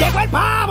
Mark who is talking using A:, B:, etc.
A: 赶快跑